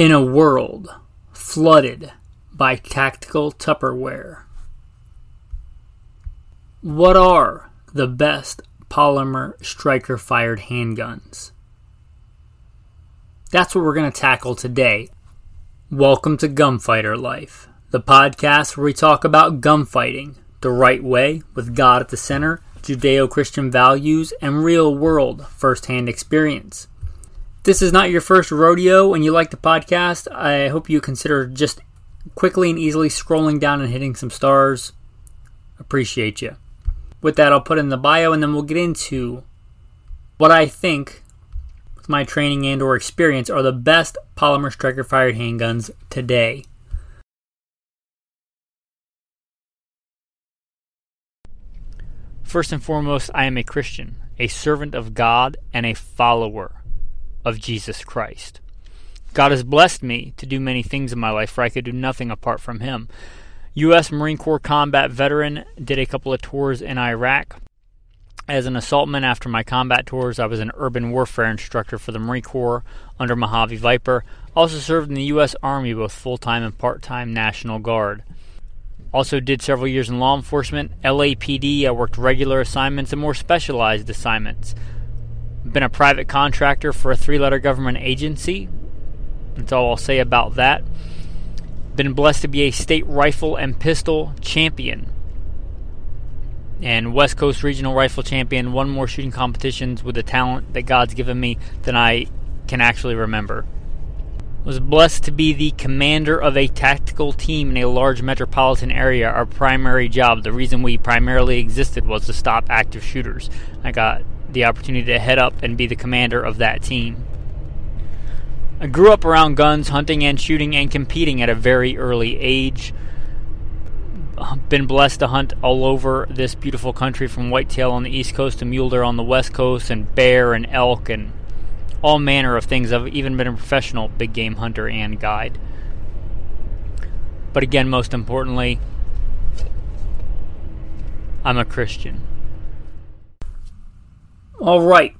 In a world flooded by tactical Tupperware, what are the best polymer striker fired handguns? That's what we're going to tackle today. Welcome to Gunfighter Life, the podcast where we talk about gunfighting the right way with God at the center, Judeo Christian values, and real world first hand experience this is not your first rodeo and you like the podcast, I hope you consider just quickly and easily scrolling down and hitting some stars. Appreciate you. With that, I'll put in the bio and then we'll get into what I think with my training and or experience are the best polymer striker fired handguns today. First and foremost, I am a Christian, a servant of God, and a follower of Jesus Christ. God has blessed me to do many things in my life, for I could do nothing apart from Him. U.S. Marine Corps combat veteran, did a couple of tours in Iraq. As an assaultman after my combat tours, I was an urban warfare instructor for the Marine Corps under Mojave Viper. Also served in the U.S. Army, both full time and part time National Guard. Also did several years in law enforcement, LAPD. I worked regular assignments and more specialized assignments been a private contractor for a three letter government agency. That's all I'll say about that. Been blessed to be a state rifle and pistol champion and West Coast Regional Rifle Champion. Won more shooting competitions with the talent that God's given me than I can actually remember. Was blessed to be the commander of a tactical team in a large metropolitan area. Our primary job, the reason we primarily existed, was to stop active shooters. I got the opportunity to head up and be the commander of that team. I grew up around guns, hunting and shooting, and competing at a very early age. Been blessed to hunt all over this beautiful country from whitetail on the east coast to mule deer on the west coast, and bear and elk and all manner of things. I've even been a professional big game hunter and guide. But again, most importantly, I'm a Christian. All right.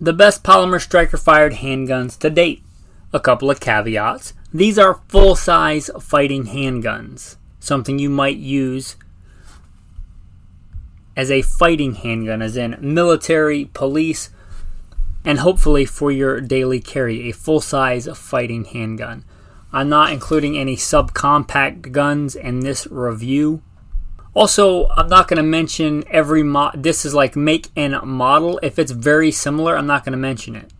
The best polymer striker fired handguns to date. A couple of caveats. These are full size fighting handguns, something you might use as a fighting handgun, as in military, police, and hopefully for your daily carry, a full size fighting handgun. I'm not including any subcompact guns in this review. Also, I'm not going to mention every mod. This is like make and model. If it's very similar, I'm not going to mention it.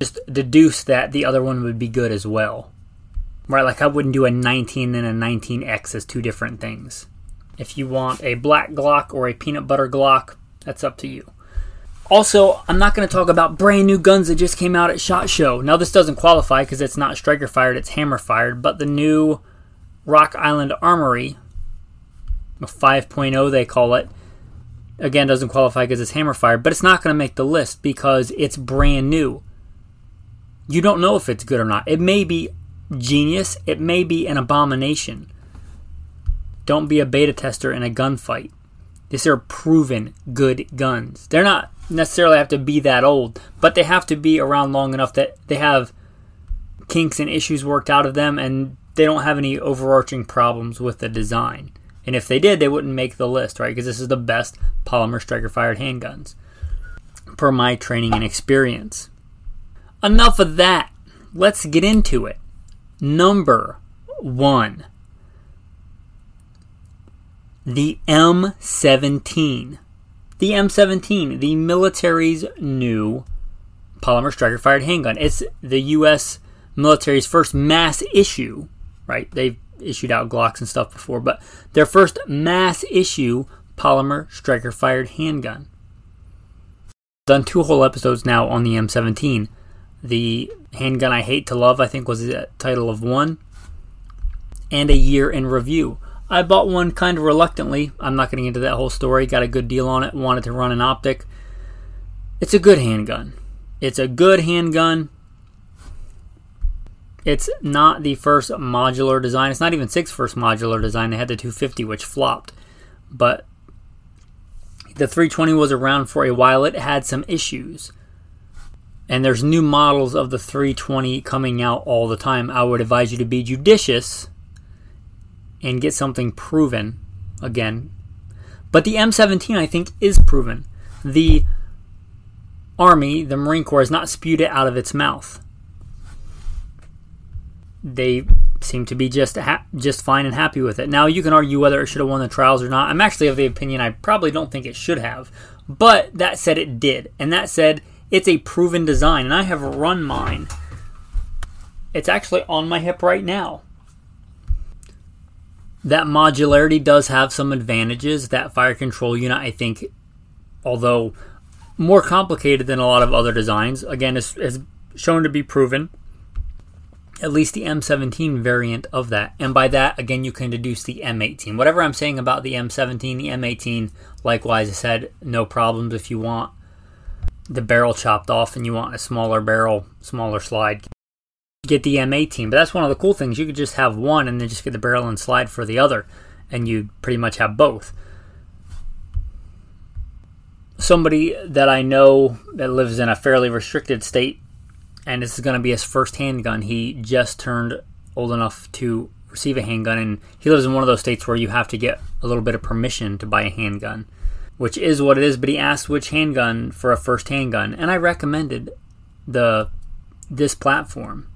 Just deduce that the other one would be good as well. Right? Like I wouldn't do a 19 and a 19X as two different things. If you want a black Glock or a peanut butter Glock, that's up to you. Also, I'm not going to talk about brand new guns that just came out at SHOT Show. Now, this doesn't qualify because it's not striker fired, it's hammer fired, but the new Rock Island Armory 5.0 they call it. Again, doesn't qualify because it's hammer fired, but it's not going to make the list because it's brand new. You don't know if it's good or not. It may be genius, it may be an abomination. Don't be a beta tester in a gunfight. These are proven good guns. They're not necessarily have to be that old, but they have to be around long enough that they have kinks and issues worked out of them and they don't have any overarching problems with the design. And if they did, they wouldn't make the list, right? Because this is the best polymer striker fired handguns, per my training and experience. Enough of that. Let's get into it. Number one the M17. The M17, the military's new polymer striker fired handgun. It's the U.S. military's first mass issue, right? They've issued out Glocks and stuff before, but their first mass issue polymer striker fired handgun. Done two whole episodes now on the M17. The handgun I hate to love, I think, was the title of one, and a year in review. I bought one kind of reluctantly. I'm not getting into that whole story. Got a good deal on it. Wanted to run an optic. It's a good handgun. It's a good handgun. It's not the first modular design. It's not even SIG's first modular design. They had the 250, which flopped. But the 320 was around for a while. It had some issues. and there's new models of the 320 coming out all the time, I would advise you to be judicious and get something proven again. But the M17, I think, is proven. The Army, the Marine Corps, has not spewed it out of its mouth. They seem to be just ha- just fine and happy with it. Now you can argue whether it should have won the trials or not. I'm actually of the opinion I probably don't think it should have, but that said, it did, and that said, it's a proven design, and I have run mine. It's actually on my hip right now. That modularity does have some advantages. That fire control unit, I think, although more complicated than a lot of other designs, again, is, is shown to be proven. At least the M17 variant of that. And by that, again, you can deduce the M18. Whatever I'm saying about the M17, the M18, likewise, I said, no problems if you want the barrel chopped off and you want a smaller barrel, smaller slide. Get the M18. But that's one of the cool things. You could just have one and then just get the barrel and slide for the other. And you pretty much have both somebody that I know that lives in a fairly restricted state, and this is going to be his first handgun. He just turned old enough to receive a handgun, and he lives in one of those states where you have to get a little bit of permission to buy a handgun, which is what it is. But he asked which handgun for a first handgun, and I recommended the this platform,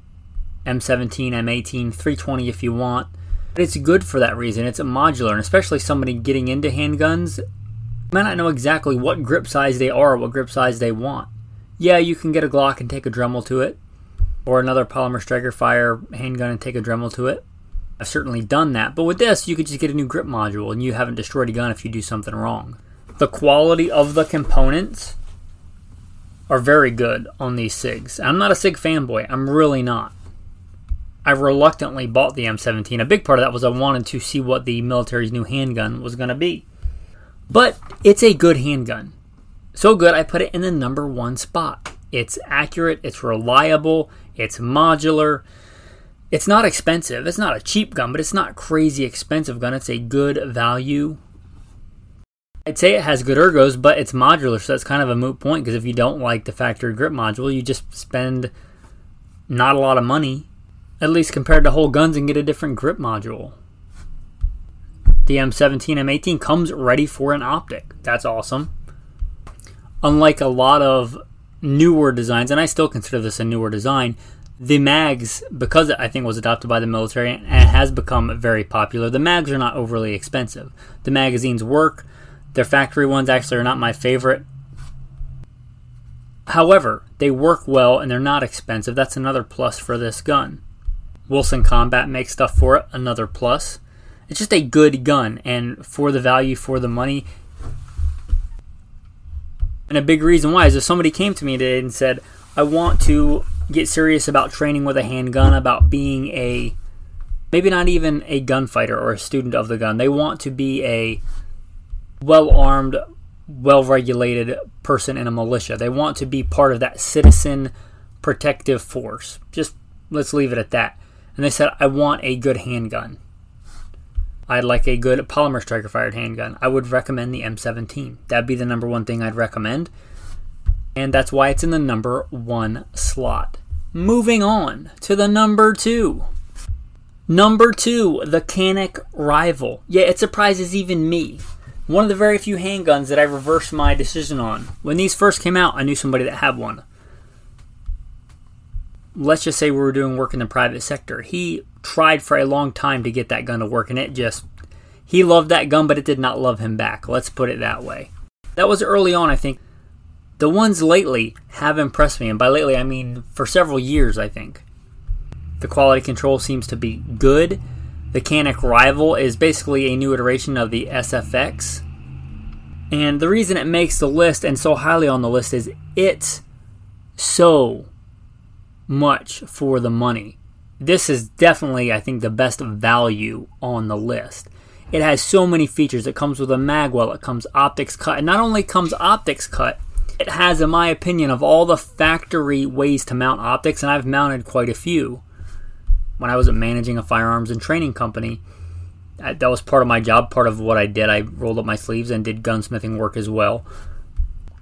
M17, M18, 320 if you want. But it's good for that reason. It's a modular, and especially somebody getting into handguns might not know exactly what grip size they are, what grip size they want. Yeah, you can get a Glock and take a Dremel to it, or another polymer striker fire handgun and take a Dremel to it. I've certainly done that, but with this, you could just get a new grip module and you haven't destroyed a gun if you do something wrong. The quality of the components are very good on these SIGs. I'm not a SIG fanboy, I'm really not. I reluctantly bought the M17. A big part of that was I wanted to see what the military's new handgun was going to be. But it's a good handgun. So good, I put it in the number one spot. It's accurate, it's reliable, it's modular. It's not expensive. It's not a cheap gun, but it's not crazy expensive gun. It's a good value. I'd say it has good ergos, but it's modular, so that's kind of a moot point because if you don't like the factory grip module, you just spend not a lot of money, at least compared to whole guns, and get a different grip module. The M17 M18 comes ready for an optic. That's awesome. Unlike a lot of newer designs, and I still consider this a newer design, the mags, because I think was adopted by the military and has become very popular, the mags are not overly expensive. The magazines work. Their factory ones actually are not my favorite. However, they work well and they're not expensive. That's another plus for this gun. Wilson Combat makes stuff for it, another plus it's just a good gun, and for the value, for the money. And a big reason why is if somebody came to me today and said, I want to get serious about training with a handgun, about being a maybe not even a gunfighter or a student of the gun. They want to be a well armed, well regulated person in a militia. They want to be part of that citizen protective force. Just let's leave it at that. And they said, I want a good handgun. I'd like a good polymer striker fired handgun. I would recommend the M17. That'd be the number one thing I'd recommend. And that's why it's in the number one slot. Moving on to the number two. Number two, the Canik Rival. Yeah, it surprises even me. One of the very few handguns that I reversed my decision on. When these first came out, I knew somebody that had one. Let's just say we were doing work in the private sector. He tried for a long time to get that gun to work, and it just. He loved that gun, but it did not love him back. Let's put it that way. That was early on, I think. The ones lately have impressed me, and by lately I mean for several years, I think. The quality control seems to be good. The Canik Rival is basically a new iteration of the SFX. And the reason it makes the list and so highly on the list is it's so much for the money this is definitely, I think, the best value on the list. It has so many features. It comes with a magwell, it comes optics cut, and not only comes optics cut, it has, in my opinion, of all the factory ways to mount optics, and I've mounted quite a few. When I was managing a firearms and training company, that was part of my job, part of what I did. I rolled up my sleeves and did gunsmithing work as well.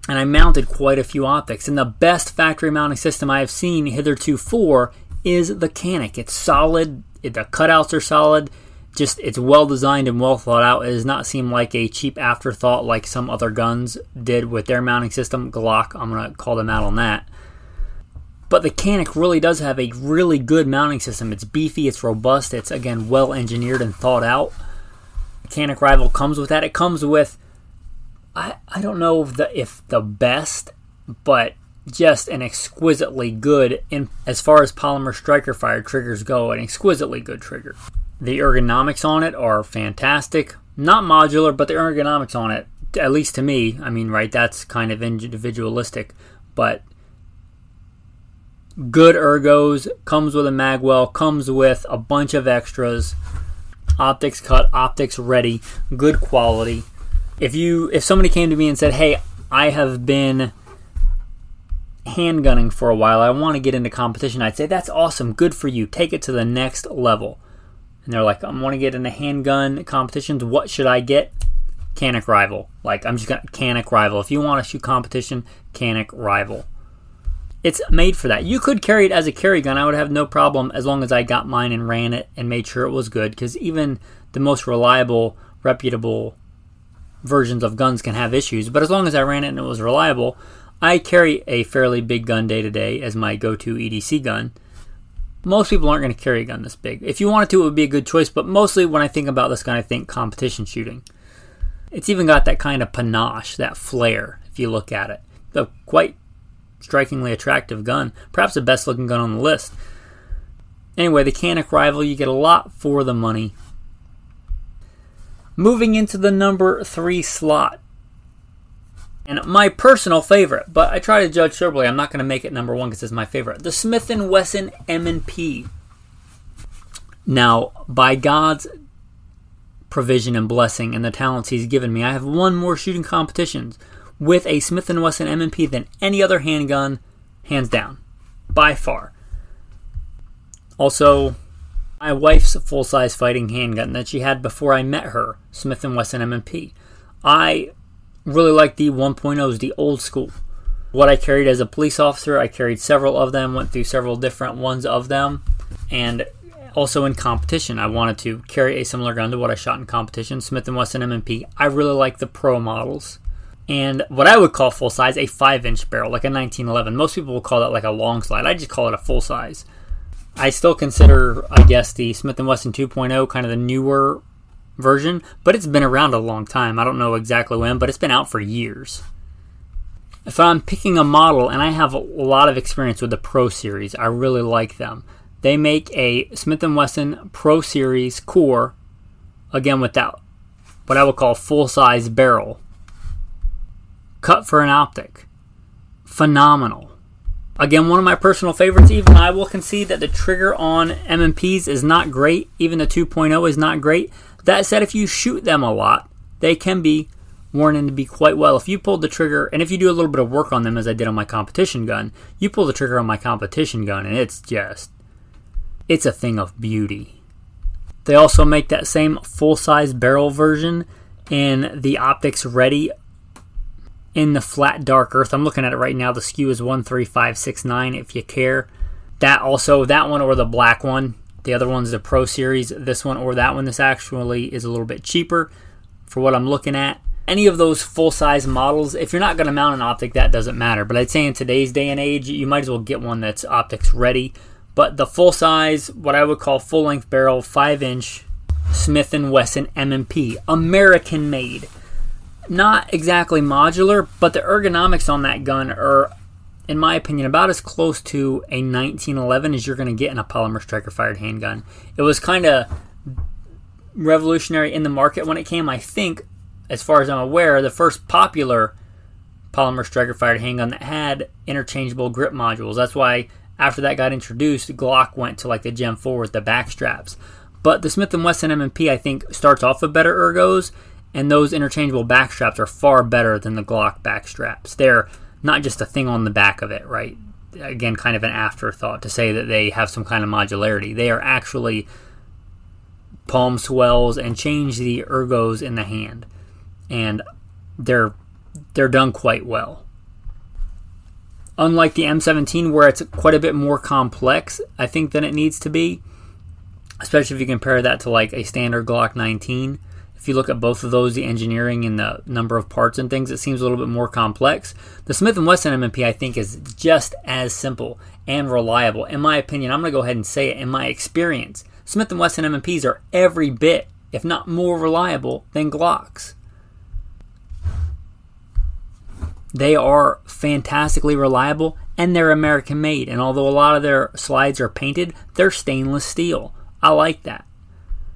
and I mounted quite a few optics. And the best factory mounting system I have seen hitherto for is the Canik. It's solid, the cutouts are solid, just it's well designed and well thought out. It does not seem like a cheap afterthought like some other guns did with their mounting system. Glock, I'm to call them out on that. But the Canik really does have a really good mounting system. It's beefy, it's robust, it's again well engineered and thought out. The Canik Rival comes with that. It comes with I, I don't know if the, if the best, but just an exquisitely good in as far as polymer striker fire triggers go, an exquisitely good trigger. The ergonomics on it are fantastic. Not modular, but the ergonomics on it, at least to me, I mean, right, that's kind of individualistic, but good ergos, comes with a magwell, comes with a bunch of extras, optics cut, optics ready, good quality if you if somebody came to me and said, "Hey, I have been handgunning for a while. I want to get into competition." I'd say, "That's awesome. Good for you. Take it to the next level." And they're like, "I want to get into handgun competitions. What should I get?" Canik Rival. Like I'm just gonna Canik Rival. If you want to shoot competition, Canik Rival. It's made for that. You could carry it as a carry gun. I would have no problem as long as I got mine and ran it and made sure it was good. Because even the most reliable, reputable versions of guns can have issues, but as long as I ran it and it was reliable, I carry a fairly big gun day to day as my go to EDC gun. Most people aren't going to carry a gun this big. If you wanted to, it would be a good choice, but mostly when I think about this gun, I think competition shooting. It's even got that kind of panache, that flair, if you look at it. A quite strikingly attractive gun, perhaps the best looking gun on the list. Anyway, the Canik Rival, you get a lot for the money. Moving into the number three slot. And my personal favorite, but I try to judge soberly. I'm not going to make it number one because it's my favorite. The Smith & Wesson M&P. Now, by God's provision and blessing and the talents He's given me, I have won more shooting competitions with a Smith & Wesson M&P than any other handgun, hands down, by far. Also, my wife's full-size fighting handgun that she had before I met her, Smith & Wesson M&P. I really like the 1.0s, the old school. What I carried as a police officer, I carried several of them, went through several different ones of them, and also in competition, I wanted to carry a similar gun to what I shot in competition, Smith & Wesson M&P. I really like the pro models. And what I would call full size, a 5 inch barrel, like a 1911. Most people will call that like a long slide. I just call it a full size. I still consider, I guess, the Smith & Wesson 2.0 kind of the newer version, but it's been around a long time. I don't know exactly when, but it's been out for years. If I'm picking a model, and I have a lot of experience with the Pro Series, I really like them. They make a Smith & Wesson Pro Series core, again with that, what I would call full-size barrel, cut for an optic. Phenomenal. Again, one of my personal favorites. Even I will concede that the trigger on M&Ps is not great. Even the 2.0 is not great. That said, if you shoot them a lot, they can be worn in to be quite well. If you pull the trigger, and if you do a little bit of work on them, as I did on my competition gun, you pull the trigger on my competition gun, and it's just, it's a thing of beauty. They also make that same full size barrel version in the Optics Ready in the flat dark earth. I'm looking at it right now. The SKU is 13569 if you care. That also, that one or the black one. The other one's the Pro Series. This one or that one. This actually is a little bit cheaper for what I'm looking at. Any of those full size models, if you're not going to mount an optic, that doesn't matter. But I'd say in today's day and age, you might as well get one that's optics ready. But the full size, what I would call full length barrel, 5 inch Smith & Wesson M&P, American made not exactly modular, but the ergonomics on that gun are, in my opinion, about as close to a 1911 as you're going to get in a polymer striker fired handgun. It was kind of revolutionary in the market when it came. I think, as far as I'm aware, the first popular polymer striker fired handgun that had interchangeable grip modules. That's why after that got introduced, Glock went to like the Gen 4 with the back straps. But the Smith & Wesson M&P, I think, starts off with better ergos and those interchangeable back straps are far better than the Glock back straps. They're not just a thing on the back of it, right? Again, kind of an afterthought to say that they have some kind of modularity. They are actually palm swells and change the ergos in the hand, and they're they're done quite well. unlike the M17, where it's quite a bit more complex, I think, than it needs to be, especially if you compare that to like a standard Glock 19. If you look at both of those, the engineering and the number of parts and things, it seems a little bit more complex. The Smith & Wesson M&P, I think, is just as simple and reliable. In my opinion, I'm going to go ahead and say it. In my experience, Smith & Wesson M&Ps are every bit, if not more reliable, than Glocks. They are fantastically reliable and they're American made. And although a lot of their slides are painted, they're stainless steel. I like that.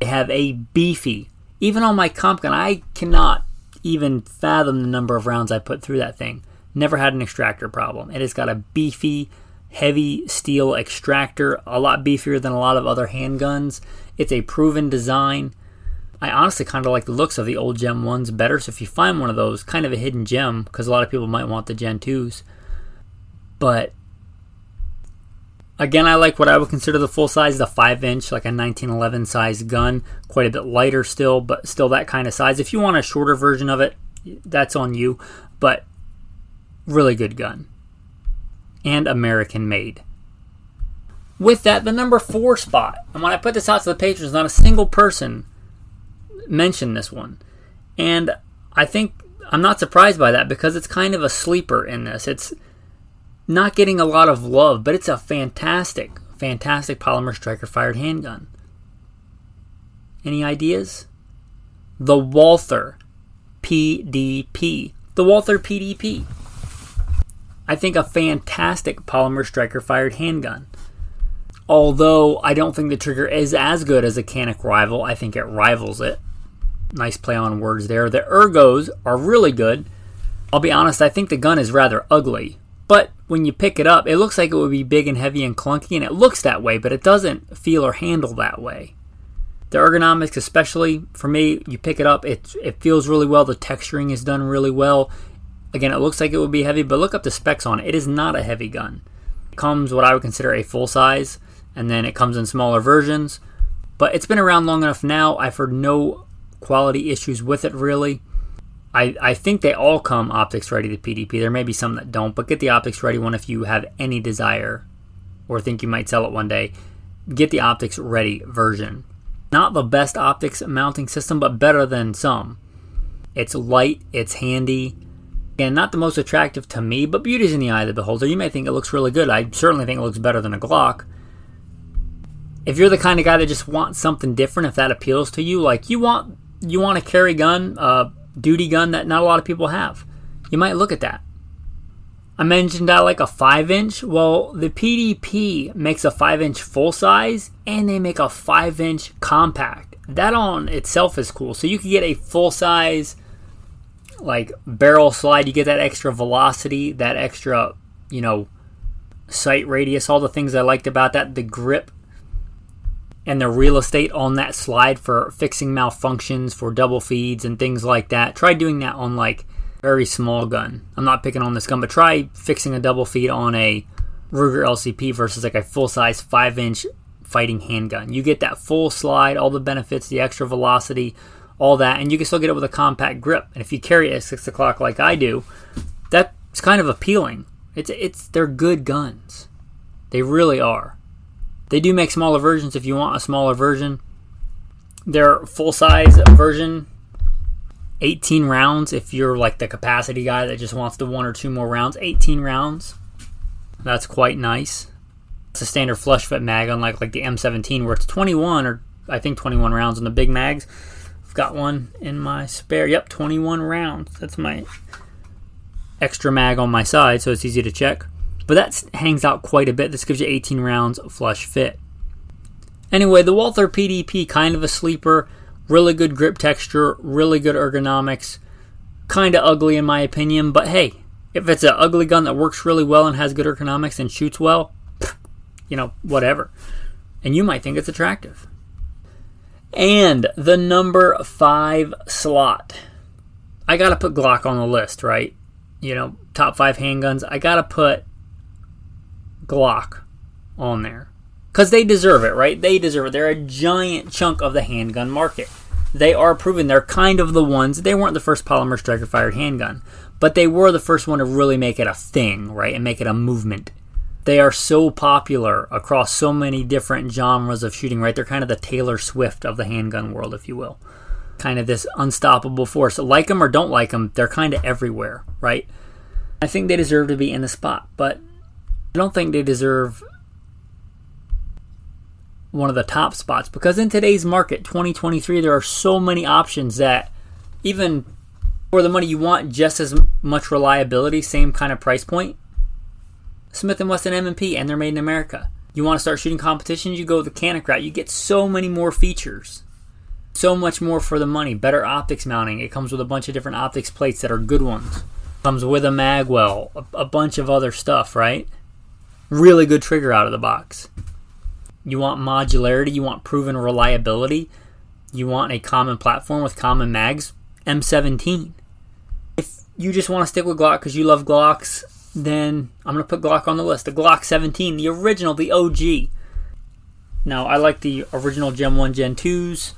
They have a beefy even on my comp gun, I cannot even fathom the number of rounds I put through that thing. Never had an extractor problem. It has got a beefy, heavy steel extractor, a lot beefier than a lot of other handguns. It's a proven design. I honestly kind of like the looks of the old Gen 1s better, so if you find one of those, kind of a hidden gem, because a lot of people might want the Gen 2s. But Again, I like what I would consider the full size, the 5 inch, like a 1911 size gun. Quite a bit lighter still, but still that kind of size. If you want a shorter version of it, that's on you. But really good gun. And American made. With that, the number four spot. And when I put this out to the patrons, not a single person mentioned this one. And I think I'm not surprised by that because it's kind of a sleeper in this. It's not getting a lot of love, but it's a fantastic, fantastic polymer striker fired handgun. Any ideas? The Walther PDP. The Walther PDP. I think a fantastic polymer striker fired handgun. Although I don't think the trigger is as good as a Canik rival, I think it rivals it. Nice play on words there. The ergos are really good. I'll be honest, I think the gun is rather ugly. But when you pick it up, it looks like it would be big and heavy and clunky, and it looks that way, but it doesn't feel or handle that way. The ergonomics, especially for me, you pick it up, it, it feels really well. The texturing is done really well. Again, it looks like it would be heavy, but look up the specs on it. It is not a heavy gun. It comes what I would consider a full size, and then it comes in smaller versions. But it's been around long enough now. I've heard no quality issues with it really. I, I think they all come optics ready to PDP. There may be some that don't, but get the optics ready one if you have any desire or think you might sell it one day. Get the optics ready version. Not the best optics mounting system, but better than some. It's light, it's handy, and not the most attractive to me, but beauty's in the eye of the beholder. You may think it looks really good. I certainly think it looks better than a Glock. If you're the kind of guy that just wants something different, if that appeals to you, like you want you want a carry gun, uh, duty gun that not a lot of people have. You might look at that. I mentioned I like a 5 inch. Well, the PDP makes a 5 inch full size and they make a 5 inch compact. That on itself is cool. So you could get a full size like barrel slide, you get that extra velocity, that extra, you know, sight radius, all the things I liked about that, the grip and the real estate on that slide for fixing malfunctions for double feeds and things like that. Try doing that on like very small gun. I'm not picking on this gun, but try fixing a double feed on a Ruger LCP versus like a full size 5 inch fighting handgun. You get that full slide, all the benefits, the extra velocity, all that, and you can still get it with a compact grip. And if you carry it at six o'clock like I do, that's kind of appealing. It's it's they're good guns. They really are. They do make smaller versions if you want a smaller version. Their full size version, 18 rounds if you're like the capacity guy that just wants the one or two more rounds. 18 rounds. That's quite nice. It's a standard flush fit mag, unlike like the M17 where it's 21 or I think 21 rounds in the big mags. I've got one in my spare. Yep, 21 rounds. That's my extra mag on my side, so it's easy to check but that hangs out quite a bit. This gives you 18 rounds flush fit. Anyway, the Walther PDP, kind of a sleeper, really good grip texture, really good ergonomics, kind of ugly in my opinion, but hey, if it's an ugly gun that works really well and has good ergonomics and shoots well, you know, whatever. And you might think it's attractive. And the number five slot. I gotta put Glock on the list, right? You know, top five handguns. I gotta put Glock on there. Because they deserve it, right? They deserve it. They're a giant chunk of the handgun market. they are proven they're kind of the ones. They weren't the first polymer striker fired handgun, but they were the first one to really make it a thing, right, and make it a movement. They are so popular across so many different genres of shooting, right? They're kind of the Taylor Swift of the handgun world, if you will. Kind of this unstoppable force. Like them or don't like them, they're kind of everywhere, right? I think they deserve to be in the spot, but I don't think they deserve one of the top spots because in today's market, 2023, there are so many options that even for the money you want just as much reliability, same kind of price point. Smith & Wesson M&P and they're made in America. You want to start shooting competitions, you go the Canik route. You get so many more features. So much more for the money. Better optics mounting. It comes with a bunch of different optics plates that are good ones. Comes with a magwell, a, a bunch of other stuff, right? Really good trigger out of the box. You want modularity, you want proven reliability, you want a common platform with common mags, M17. If you just want to stick with Glock because you love Glocks, then I'm going to put Glock on the list. The Glock 17, the original, the OG. Now, I like the original Gen 1, Gen 2s.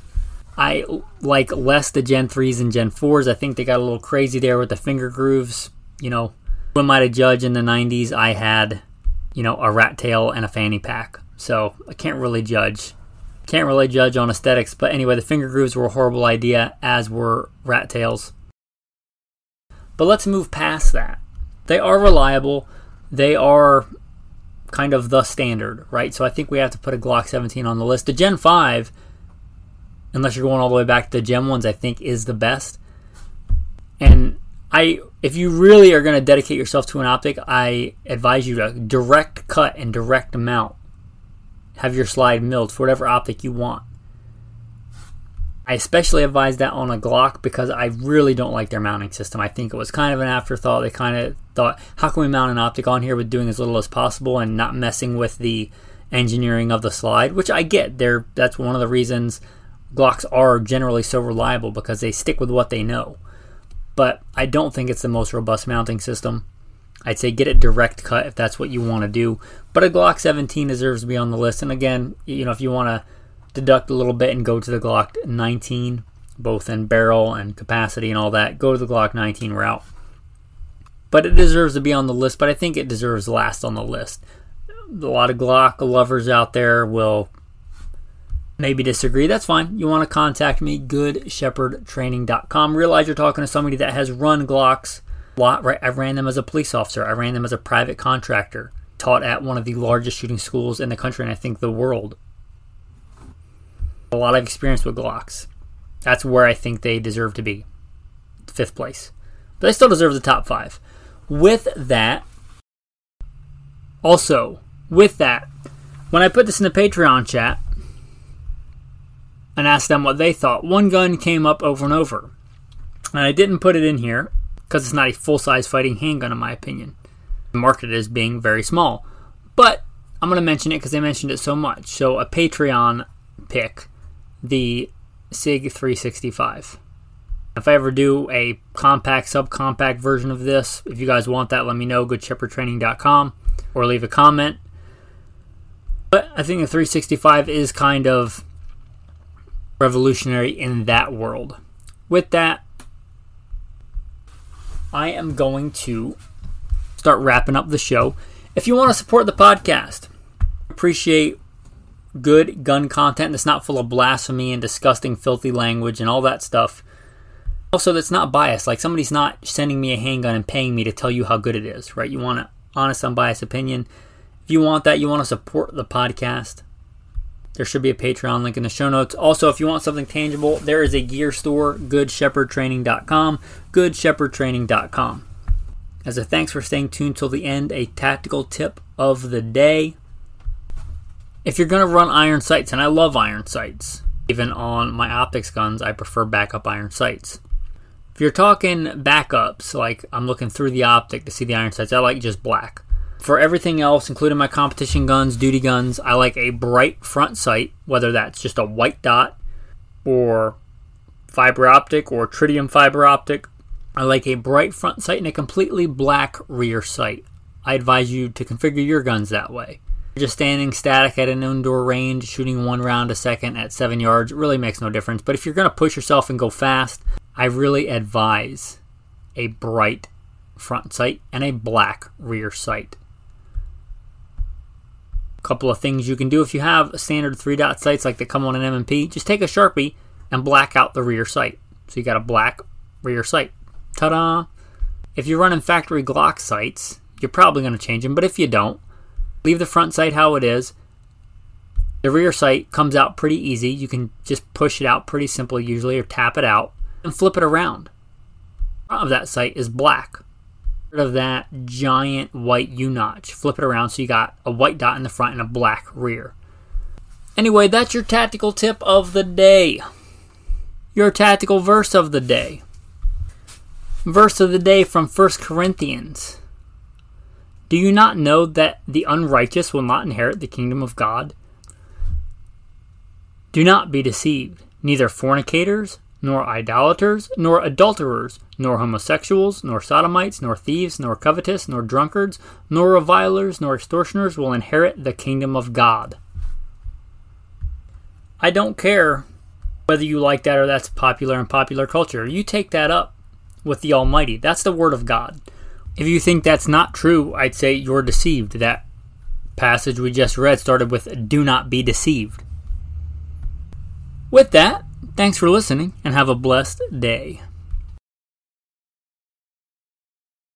I like less the Gen 3s and Gen 4s. I think they got a little crazy there with the finger grooves. You know, who am I to judge in the 90s? I had, you know, a rat tail and a fanny pack. So I can't really judge. Can't really judge on aesthetics, but anyway, the finger grooves were a horrible idea, as were rat tails. But let's move past that. They are reliable. They are kind of the standard, right? So I think we have to put a Glock 17 on the list. The Gen 5, unless you're going all the way back to the Gen 1s, I think is the best. I if you really are going to dedicate yourself to an optic, I advise you to direct cut and direct mount have your slide milled for whatever optic you want. I especially advise that on a Glock because I really don't like their mounting system. I think it was kind of an afterthought. They kind of thought, how can we mount an optic on here with doing as little as possible and not messing with the engineering of the slide, which I get. They're, that's one of the reasons Glocks are generally so reliable because they stick with what they know. But I don't think it's the most robust mounting system. I'd say get it direct cut if that's what you want to do. But a Glock 17 deserves to be on the list. And again, you know, if you want to deduct a little bit and go to the Glock 19, both in barrel and capacity and all that, go to the Glock 19 route. But it deserves to be on the list, but I think it deserves last on the list. A lot of Glock lovers out there will maybe disagree. That's fine. You want to contact me, goodshepherdtraining.com. Realize you're talking to somebody that has run Glocks. A lot, right? I ran them as a police officer. I ran them as a private contractor taught at one of the largest shooting schools in the country and I think the world. A lot of experience with Glocks. That's where I think they deserve to be. Fifth place. But they still deserve the top five. With that, also, with that, when I put this in the Patreon chat and asked them what they thought, one gun came up over and over. And I didn't put it in here because it's not a full size fighting handgun, in my opinion marketed as being very small. But I'm going to mention it because they mentioned it so much. So a Patreon pick, the SIG 365. If I ever do a compact, subcompact version of this, if you guys want that, let me know. GoodShepherdTraining.com or leave a comment. But I think the 365 is kind of revolutionary in that world. With that, I am going to start wrapping up the show. If you want to support the podcast, appreciate good gun content that's not full of blasphemy and disgusting, filthy language and all that stuff. Also, that's not biased. Like somebody's not sending me a handgun and paying me to tell you how good it is, right? You want an honest, unbiased opinion. If you want that, you want to support the podcast. There should be a Patreon link in the show notes. Also, if you want something tangible, there is a gear store, goodshepherdtraining.com, goodshepherdtraining.com. As a thanks for staying tuned till the end, a tactical tip of the day. If you're going to run iron sights, and I love iron sights, even on my optics guns, I prefer backup iron sights. If you're talking backups, like I'm looking through the optic to see the iron sights, I like just black. For everything else, including my competition guns, duty guns, I like a bright front sight, whether that's just a white dot or fiber optic or tritium fiber optic I like a bright front sight and a completely black rear sight. I advise you to configure your guns that way. Just standing static at an indoor range, shooting one round a second at seven yards really makes no difference. But if you're going to push yourself and go fast, I really advise a bright front sight and a black rear sight. Couple of things you can do if you have standard three dot sights like they come on an M&P, just take a Sharpie and black out the rear sight. So you got a black rear sight. Ta da! If you're running factory Glock sights, you're probably going to change them, but if you don't, leave the front sight how it is. The rear sight comes out pretty easy. You can just push it out pretty simple usually or tap it out and flip it around. Front of that sight is black. Of that giant white U notch. Flip it around so you got a white dot in the front and a black rear. Anyway, that's your tactical tip of the day. Your tactical verse of the day. Verse of the day from 1 Corinthians. Do you not know that the unrighteous will not inherit the kingdom of God? Do not be deceived. Neither fornicators, nor idolaters, nor adulterers, nor homosexuals, nor sodomites, nor thieves, nor covetous, nor drunkards, nor revilers, nor extortioners will inherit the kingdom of God. I don't care whether you like that or that's popular in popular culture. You take that up with the Almighty. That's the Word of God. If you think that's not true, I'd say you're deceived. That passage we just read started with, Do not be deceived. With that, thanks for listening and have a blessed day.